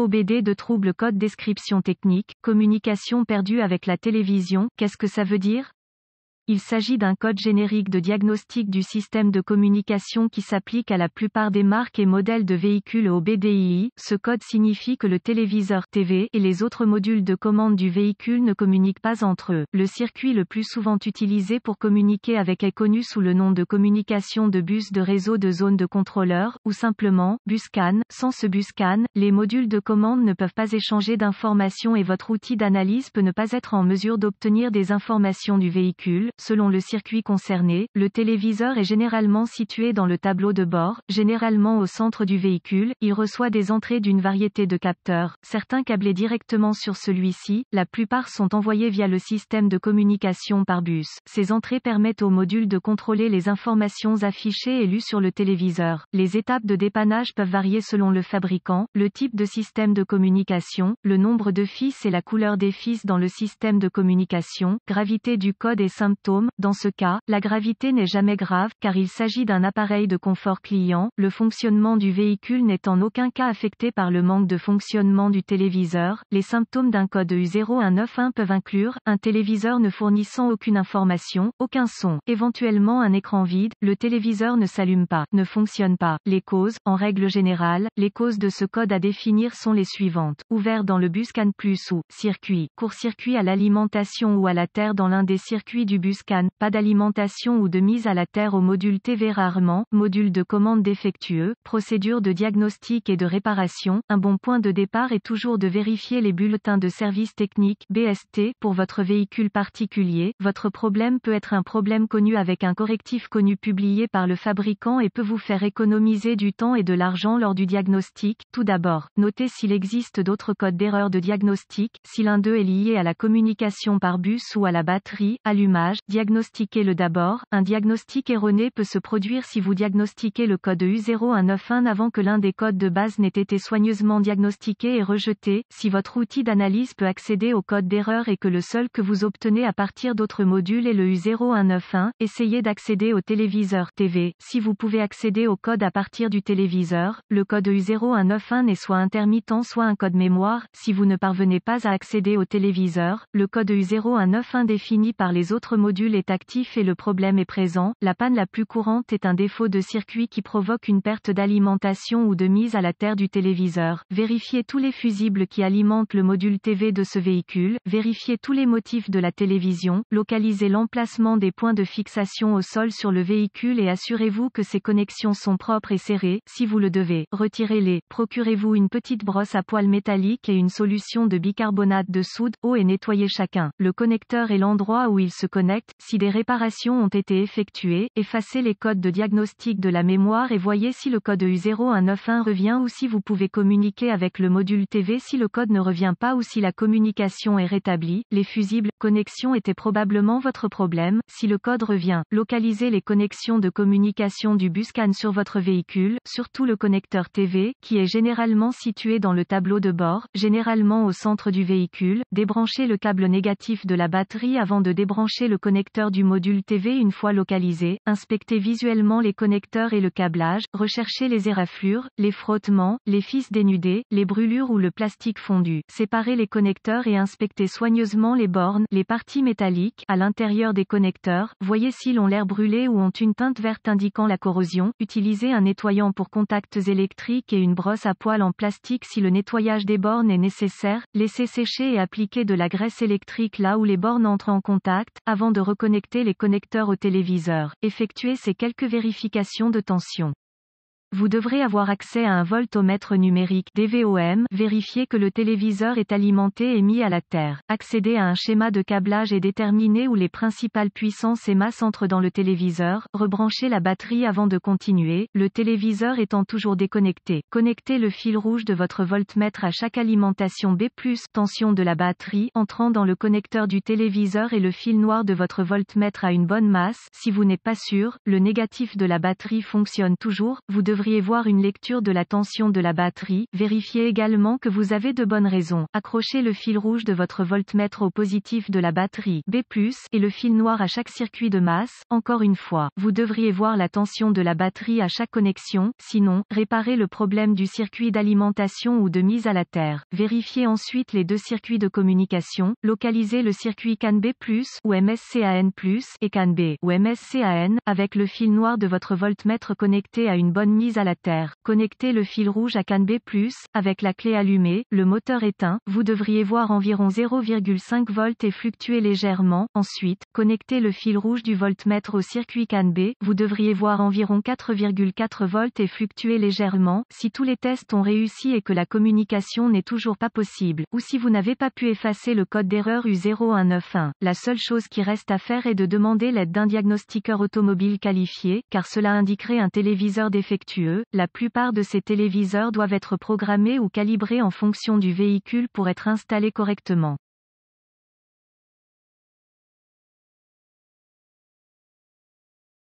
OBD de trouble code description technique, communication perdue avec la télévision, qu'est-ce que ça veut dire? Il s'agit d'un code générique de diagnostic du système de communication qui s'applique à la plupart des marques et modèles de véhicules au BDII. Ce code signifie que le téléviseur TV et les autres modules de commande du véhicule ne communiquent pas entre eux. Le circuit le plus souvent utilisé pour communiquer avec est connu sous le nom de communication de bus de réseau de zone de contrôleur, ou simplement, buscan. Sans ce buscan, les modules de commande ne peuvent pas échanger d'informations et votre outil d'analyse peut ne pas être en mesure d'obtenir des informations du véhicule, Selon le circuit concerné, le téléviseur est généralement situé dans le tableau de bord, généralement au centre du véhicule, il reçoit des entrées d'une variété de capteurs, certains câblés directement sur celui-ci, la plupart sont envoyés via le système de communication par bus. Ces entrées permettent au module de contrôler les informations affichées et lues sur le téléviseur. Les étapes de dépannage peuvent varier selon le fabricant, le type de système de communication, le nombre de fils et la couleur des fils dans le système de communication, gravité du code et symptômes dans ce cas, la gravité n'est jamais grave, car il s'agit d'un appareil de confort client, le fonctionnement du véhicule n'est en aucun cas affecté par le manque de fonctionnement du téléviseur. Les symptômes d'un code U0191 peuvent inclure, un téléviseur ne fournissant aucune information, aucun son, éventuellement un écran vide, le téléviseur ne s'allume pas, ne fonctionne pas. Les causes, en règle générale, les causes de ce code à définir sont les suivantes. Ouvert dans le bus CAN ou, circuit, court-circuit à l'alimentation ou à la terre dans l'un des circuits du bus scan, pas d'alimentation ou de mise à la terre au module TV rarement, module de commande défectueux, procédure de diagnostic et de réparation, un bon point de départ est toujours de vérifier les bulletins de service technique, BST, pour votre véhicule particulier, votre problème peut être un problème connu avec un correctif connu publié par le fabricant et peut vous faire économiser du temps et de l'argent lors du diagnostic. Tout d'abord, notez s'il existe d'autres codes d'erreur de diagnostic, si l'un d'eux est lié à la communication par bus ou à la batterie, allumage, Diagnostiquez-le d'abord. Un diagnostic erroné peut se produire si vous diagnostiquez le code U0191 avant que l'un des codes de base n'ait été soigneusement diagnostiqué et rejeté, si votre outil d'analyse peut accéder au code d'erreur et que le seul que vous obtenez à partir d'autres modules est le U0191, essayez d'accéder au téléviseur TV. Si vous pouvez accéder au code à partir du téléviseur, le code U0191 n'est soit intermittent soit un code mémoire. Si vous ne parvenez pas à accéder au téléviseur, le code U0191 défini par les autres modules est actif et le problème est présent, la panne la plus courante est un défaut de circuit qui provoque une perte d'alimentation ou de mise à la terre du téléviseur. Vérifiez tous les fusibles qui alimentent le module TV de ce véhicule, vérifiez tous les motifs de la télévision, localisez l'emplacement des points de fixation au sol sur le véhicule et assurez-vous que ces connexions sont propres et serrées, si vous le devez, retirez-les, procurez-vous une petite brosse à poils métallique et une solution de bicarbonate de soude, eau et nettoyez chacun. Le connecteur est l'endroit où il se connecte, si des réparations ont été effectuées, effacez les codes de diagnostic de la mémoire et voyez si le code U0191 revient ou si vous pouvez communiquer avec le module TV si le code ne revient pas ou si la communication est rétablie. Les fusibles connexions étaient probablement votre problème. Si le code revient, localisez les connexions de communication du buscan sur votre véhicule, surtout le connecteur TV, qui est généralement situé dans le tableau de bord, généralement au centre du véhicule. Débranchez le câble négatif de la batterie avant de débrancher le connecteur connecteur du module TV une fois localisé, inspectez visuellement les connecteurs et le câblage, recherchez les éraflures, les frottements, les fils dénudés, les brûlures ou le plastique fondu. Séparez les connecteurs et inspectez soigneusement les bornes, les parties métalliques, à l'intérieur des connecteurs, voyez s'ils ont l'air brûlés ou ont une teinte verte indiquant la corrosion, utilisez un nettoyant pour contacts électriques et une brosse à poils en plastique si le nettoyage des bornes est nécessaire, laissez sécher et appliquez de la graisse électrique là où les bornes entrent en contact, avant de reconnecter les connecteurs au téléviseur. Effectuez ces quelques vérifications de tension. Vous devrez avoir accès à un voltomètre numérique DVOM, vérifier que le téléviseur est alimenté et mis à la terre. Accéder à un schéma de câblage et déterminer où les principales puissances et masses entrent dans le téléviseur. Rebrancher la batterie avant de continuer, le téléviseur étant toujours déconnecté. Connectez le fil rouge de votre voltmètre à chaque alimentation B+, tension de la batterie, entrant dans le connecteur du téléviseur et le fil noir de votre voltmètre à une bonne masse. Si vous n'êtes pas sûr, le négatif de la batterie fonctionne toujours, vous devrez devriez voir une lecture de la tension de la batterie, vérifiez également que vous avez de bonnes raisons. Accrochez le fil rouge de votre voltmètre au positif de la batterie B+, et le fil noir à chaque circuit de masse, encore une fois. Vous devriez voir la tension de la batterie à chaque connexion, sinon, réparez le problème du circuit d'alimentation ou de mise à la terre. Vérifiez ensuite les deux circuits de communication, localisez le circuit CAN B+, ou MSCAN+, et CAN B, ou MSCAN, avec le fil noir de votre voltmètre connecté à une bonne mise à la terre. Connectez le fil rouge à CAN B+, avec la clé allumée, le moteur éteint, vous devriez voir environ 0,5 volts et fluctuer légèrement. Ensuite, connectez le fil rouge du voltmètre au circuit CAN B, vous devriez voir environ 4,4 volts et fluctuer légèrement. Si tous les tests ont réussi et que la communication n'est toujours pas possible, ou si vous n'avez pas pu effacer le code d'erreur U0191, la seule chose qui reste à faire est de demander l'aide d'un diagnostiqueur automobile qualifié, car cela indiquerait un téléviseur défectueux. La plupart de ces téléviseurs doivent être programmés ou calibrés en fonction du véhicule pour être installés correctement.